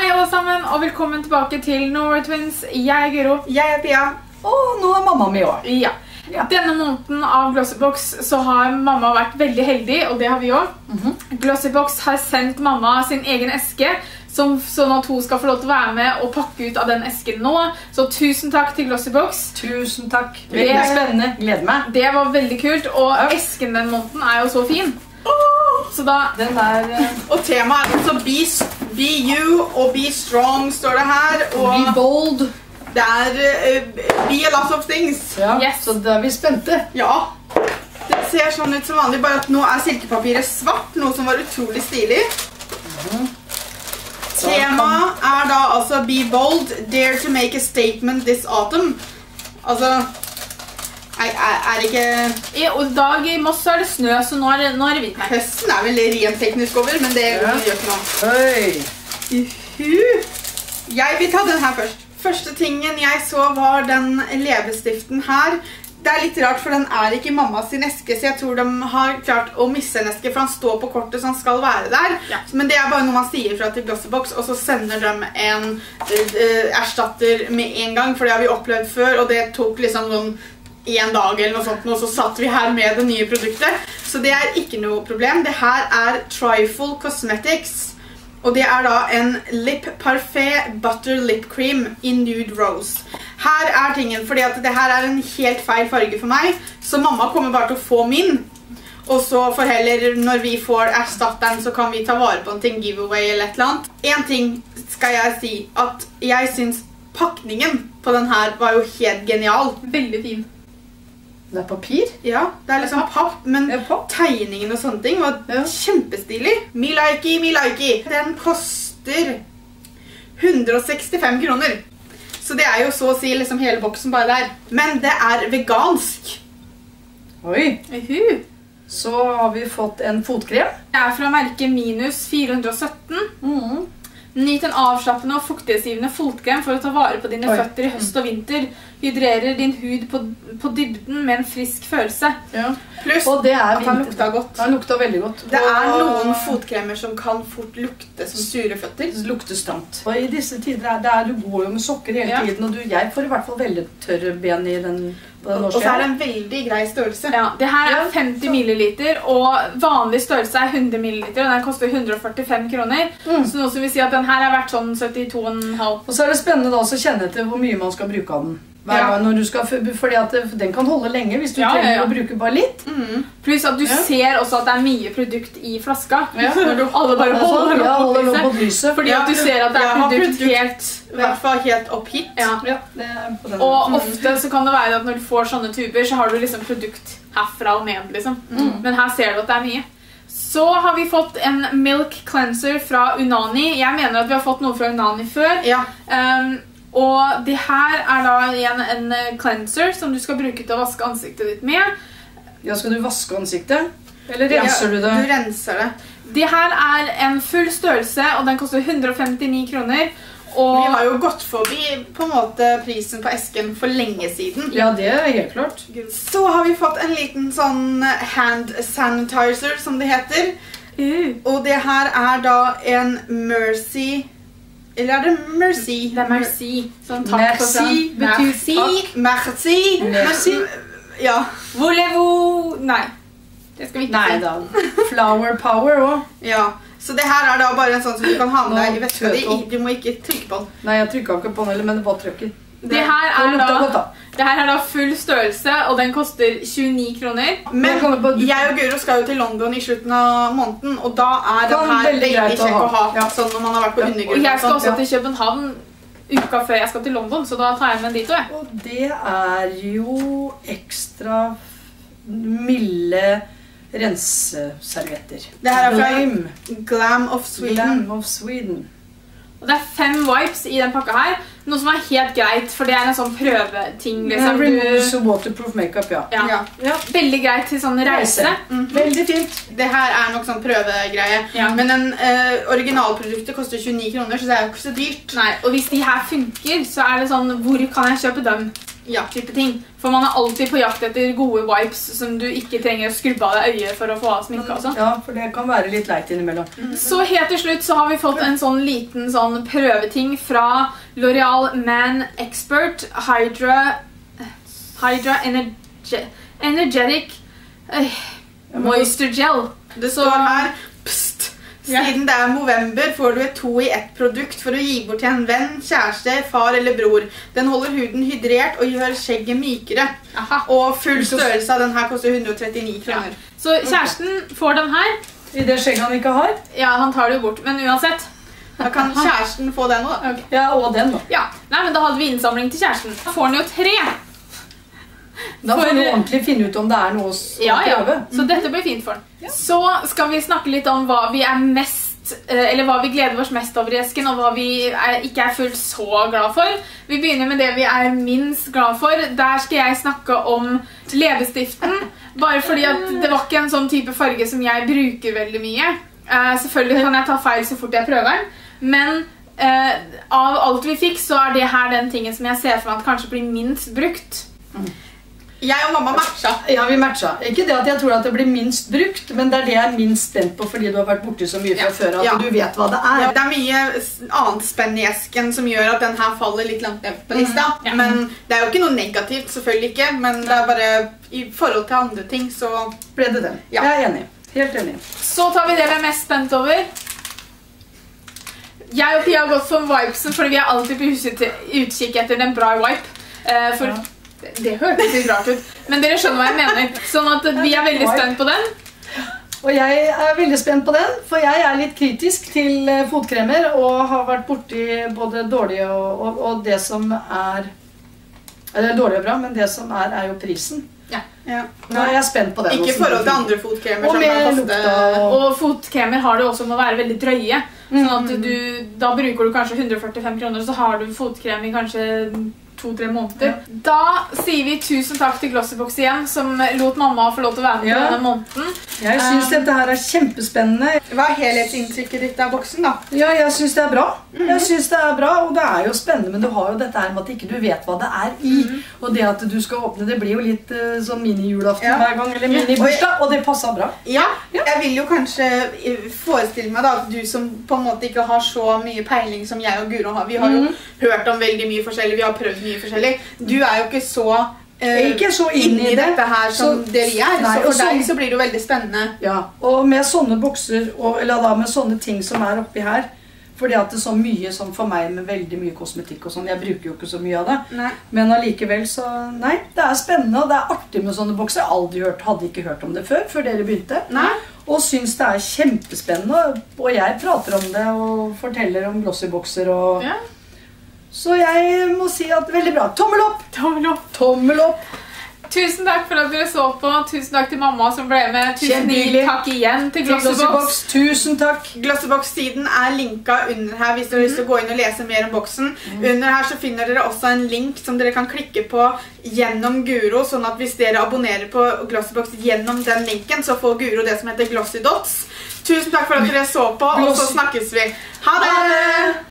Hei alle sammen, og velkommen tilbake til Norway Twins. Jeg er Guro. Jeg er Pia. Og nå er mamma mi òg. Ja. Ja. Denne måneden av Glossybox så har mamma vært veldig heldig, og det har vi òg. Glossybox har sendt mamma sin egen eske, som, sånn at hun skal få lov til å være med og pakke ut av den esken nå. Så tusen takk til Glossybox. Tusen takk. Det- Veldig spennende. Gleder meg. Det var veldig kult, og Ja. esken den måneden er jo så fin. Så da Den er eh, Og temaet er altså be, be you og be strong, står det her. Be bold. det er uh, be a lot of things. Ja, Yes. Så da er vi spente. Ja. Det ser sånn ut som vanlig, bare at nå er silkepapiret svart, noe som var utrolig stilig. Temaet er da altså be bold, dare to make a statement this autumn. Altså Er, er, ikke I og dag i Moss er det snø, så nå er det, nå er det vinter. Høsten er vel rent teknisk over, men det Ja. gjør ikke noe. Oi. Uhu. Jeg vil ta den her først. Første tingen jeg så var den leppestiften her. Det er litt rart, for den er ikke i mammas sin eske, så jeg tror de har klart å misse en eske, for han står på kortet, så han skal være der. Ja. Men det er bare noe man sier fra til Glossybox, og så sender de en uh, erstatter med en gang, for det har vi opplevd før, og det tok liksom sånn en dag eller noe sånt, og så satt vi her med det nye produktet. Så det er ikke noe problem. Det her er Trifle Cosmetics. Og det er da en Lip Parfait Butter Lip Cream i Nude Rose. Her er tingen, fordi at det her er en helt feil farge for meg, så mamma kommer bare til å få min. Og så for heller, når vi får erstatteren, så kan vi ta vare på en ting, giveaway eller et eller annet. En ting skal jeg si, at jeg synes pakningen på den her var jo helt genial. Veldig fin. Det er papir. Ja, det er liksom papp, men tegningen og sånne ting var Ja. kjempestilig. Milaiki, Milaiki. Den koster 165 kroner. Så det er jo så å si liksom hele boksen bare der. Men det er vegansk. Oi. Uhu. Så har vi fått en fotkrem. Det er fra merket Minus 417. Mm. Nyt en avslappende og fuktighetsgivende fotkrem for å ta vare på dine Oi. føtter i høst og vinter. Hydrerer din hud på, på dybden med en frisk følelse. Ja. Pluss Og det er at han lukta godt. Den lukta veldig godt. Det er noen fotkremer som kan fort lukte som sure føtter. Stramt. Og i disse tider er det er, du går jo med sokker hele Ja. tiden, og du, jeg får i hvert fall veldig tørre ben i den Og så er det en veldig grei størrelse. Ja, det her er Ja. 50 milliliter, og vanlig størrelse er 100 milliliter, og den koster 145 kroner. Mm. Så noe som vil si at den her er verdt sånn 72,5. Og så er det spennende da å kjenne etter hvor mye man skal bruke av den. Hver Ja. gang når du skal, fordi at den kan holde lenge hvis du trenger ja. å bruke bare litt. Mm. Pluss at du Ja. ser også at det er mye produkt i flaska. Ja. Når du alle bare holder ja, holder opp mot lyset. Fordi Ja, at du ser at det er produkt produkt. helt I hvert fall helt opp hit. ja. Ja, det på den Og ofte så kan det være at når du får sånne tuber, så har du liksom produkt herfra og ned. liksom. Mm. Men her ser du at det er mye. Så har vi fått en milk cleanser fra Unani. Jeg mener at vi har fått noe fra Unani før. Ja. Um, og det her er da igjen en eh, cleanser som du skal bruke til å vaske ansiktet ditt med. Ja, skal du vaske ansiktet? Eller renser du Du det? renser det. Det her er en full størrelse, og den koster 159 kroner. Og Vi har jo gått forbi på en måte prisen på esken for lenge siden. Ja, det er helt klart. Så har vi fått en liten sånn hand sanitizer, som det heter. Uh, Og det her er da en Mercy Eller er det Mercy? det er merci. Sånn takk Merci på fransk. betyr Merci. Merci. Merci. Ja. Voulez-vous Nei. Det skal vi ikke Nei si. da. Flower power òg. ja. Så det her er da bare en sånn som du kan ha med deg i veska di. Du må ikke trykke på den. Nei, jeg trykka ikke på den heller, men det var trykket. Det her, Det er da, det her er da full størrelse, og den koster 29 kroner. Men jeg og Guro skal jo til London i slutten av måneden, og da er den her veldig veldig greit å kjekk å ha. Ja. Sånn når man har vært på Ja. undergrunn. Og jeg skal også til København uka før jeg skal til London, så da tar jeg med dit òg. Og det er jo ekstra milde renseservietter. Det her er fra Glam. Glam of Sweden. Glam of Sweden. Og det er fem wipes i den pakka her, noe som er helt greit, for det er en sånn prøveting. liksom. Det removes waterproof makeup, ja. ja. Ja. ja. Veldig greit til sånn reise. Mhm. Veldig fint. Det her er nok sånn prøvegreie. Ja. Men den uh, originalproduktet koster 29 kroner, så det er jo ikke så dyrt. Nei, og hvis de her funker, så er det sånn Hvor kan jeg kjøpe dem? Ja. type ting. For man er alltid på jakt etter gode wipes som du ikke trenger å skrubbe av deg øyet for å få av sminka. og sånn. Ja, for det kan være litt leit innimellom. Så helt til slutt så har vi fått en sånn liten sånn prøveting fra L'Oreal Man Expert Hydra Hydra Energe, Energetic uh, Moisture Gel. Det Så- står her. Siden det er november, får du et to i ett produkt for å gi bort til en venn, kjæreste, far eller bror. Den holder huden hydrert og gjør skjegget mykere. Aha. Og full størrelse av den her koster 139 kroner. Så kjæresten får den her. I det skjegget han ikke har. Ja, han tar det jo bort, men uansett. Da kan kjæresten få den òg. Okay. Ja, og den, da. Ja, Nei, men Da hadde vi innsamling til kjæresten. Da får han jo tre. Da får du ordentlig finne ut om det er noe å prøve. Ja, ja. Så dette blir fint for ja. Så skal vi snakke litt om hva vi er mest eh, eller hva vi gleder oss mest over i esken, og hva vi er, ikke er fullt så glad for. Vi begynner med det vi er minst glad for. Der skal jeg snakke om leppestiften. Bare fordi at det var ikke en sånn type farge som jeg bruker veldig mye. Eh, selvfølgelig kan jeg ta feil så fort jeg prøver den, men uh, av alt vi fikk, så er det her den tingen som jeg ser for meg at kanskje blir minst brukt. Jeg og mamma matcha. Ja, vi matcha. Ikke det at jeg tror at det blir minst brukt, men det er det jeg er minst spent på fordi du har vært borti så mye fra Ja. før at Ja. du vet hva det er. Ja, det er mye annet spenn i esken som gjør at den her faller litt langt ned på lista. Ja. Men Det er jo ikke noe negativt, selvfølgelig ikke, men det er bare i forhold til andre ting, så Ble det den? Ja. Jeg er enig. Helt enig. Så tar vi det vi er mest spent over. Jeg og Pia har gått for wipesen, fordi vi er alltid på utkikk etter en bra wipe. Eh, for Ja. Det, det hørtes litt rart ut, men dere skjønner hva jeg mener. Sånn at vi er veldig spent på den. Og jeg er veldig spent på den, for jeg er litt kritisk til eh, fotkremer og har vært borti både dårlige og, og, og det som er Eller dårlig og bra, men det som er, er jo prisen. ja. Nå er jeg spent på den. Ikke i forhold til andre fotkremer Og som med lukta og fotkremer har det også med å være veldig drøye. Sånn at Mm. du, Da bruker du kanskje 145 kroner, og så har du fotkrem i kanskje to-tre måneder. Da sier vi tusen takk til Glossybox igjen, som lot mamma få lov til å være med Ja. denne måneden. Jeg syns Um, dette her er kjempespennende. Hva er helhetsinntrykket ditt av boksen, da? Ja, jeg syns det er bra. Jeg synes det er bra, Og det er jo spennende, men du har jo dette her med at ikke du vet hva det er i. Og det at du skal åpne Det blir jo litt uh, sånn mini-julaften Ja. hver gang, eller mini-bursdag, og det passa bra. Ja, Ja. jeg vil jo kanskje eh, forestille meg da at du som på en måte ikke har så mye peiling som jeg og Guro har. Vi har jo Mhm. hørt om veldig mye forskjellig, vi har prøvd mye forskjellig. Du er jo ikke så eh, Ikke så inn inni i det. dette her som Så- det vi er. Nei, så for sånn- deg så blir det jo veldig spennende. Ja, Og med sånne bokser, og, eller da med sånne ting som er oppi her fordi at det er så mye som for meg med veldig mye kosmetikk og sånn, Jeg bruker jo ikke så mye av det. Nei. Men allikevel så Nei, det er spennende, og det er artig med sånne bokser. Jeg har aldri hørt, hadde ikke hørt om det før, før dere begynte. Nei. Og syns det er kjempespennende. Og jeg prater om det og forteller om glossybokser og Ja. Så jeg må si at veldig bra. Tommel opp! Tommel opp. Tommel opp! Tusen takk for at dere så på. Tusen takk til mamma som ble med. Tusen takk igjen til. Glossybox. Tusen takk. Glossybox-siden er linka under her hvis dere har lyst til å gå inn og lese mer om boksen. Under her så finner dere også en link som dere kan klikke på gjennom Guro, sånn at hvis dere abonnerer på Glossybox gjennom den linken, så får Guro det som heter Glossy Dots. Tusen takk for at dere så på, og så snakkes vi. Ha det!